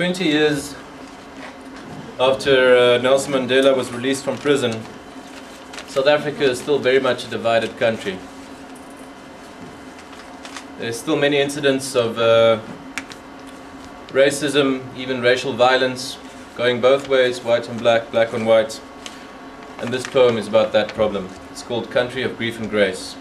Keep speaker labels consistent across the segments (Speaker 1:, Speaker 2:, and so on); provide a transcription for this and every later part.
Speaker 1: 20 years after uh, Nelson Mandela was released from prison, South Africa is still very much a divided country. There's still many incidents of uh, racism, even racial violence, going both ways, white and black, black and white. And this poem is about that problem. It's called Country of Grief and Grace.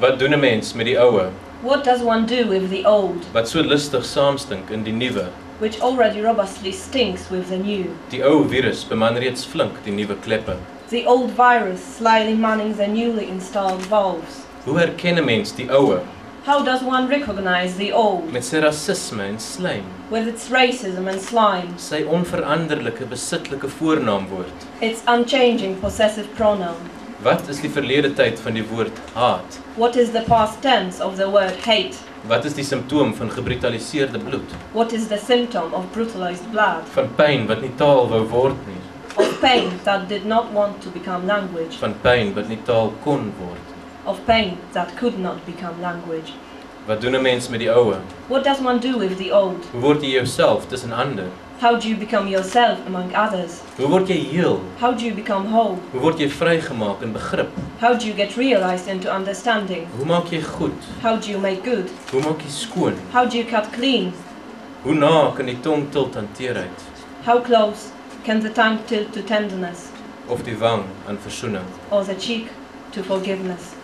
Speaker 1: Wat doen 'n mens met die oue
Speaker 2: What does one do with the old,
Speaker 1: wat so lustig saamstink in die nuwe?
Speaker 2: which already robustly stinks with the new?
Speaker 1: Die ou virus beman reeds flink die nuwe kleppe.
Speaker 2: The old virus slyly manning the newly installed valves.
Speaker 1: Hoe herken 'n mens die oue
Speaker 2: How does one recognize the old,
Speaker 1: met sy rasisme en slijm,
Speaker 2: with its racism and slime,
Speaker 1: sy onveranderlike besitlike voornaamwoord?
Speaker 2: its unchanging possessive pronoun?
Speaker 1: Wat is die verlede tyd van die woord haat?
Speaker 2: What is the past tense of the word hate?
Speaker 1: Wat is die simptoom van gebrutaliseerde bloed?
Speaker 2: What is the symptom of brutalized blood?
Speaker 1: Van pyn wat nie taal wou word nie,
Speaker 2: Of pain that did not want to become language?
Speaker 1: van pyn wat nie taal kon word.
Speaker 2: Of pain that could not become language?
Speaker 1: Wat doen 'n mens met die oue?
Speaker 2: What does one do with the old?
Speaker 1: Hoe word jy jouself tussen ander?
Speaker 2: How do you become yourself among others?
Speaker 1: Hoe word jy heel?
Speaker 2: How do you become whole?
Speaker 1: Hoe word jy vrygemaak in begrip?
Speaker 2: How do you get realized into understanding?
Speaker 1: Hoe maak jy goed?
Speaker 2: How do you make good?
Speaker 1: Hoe maak jy skoon?
Speaker 2: How do you cut clean?
Speaker 1: Hoe na kan die tong tilt aan teerheid
Speaker 2: How close can the tongue tilt to tenderness
Speaker 1: of die wang aan versoening?
Speaker 2: or the cheek to forgiveness?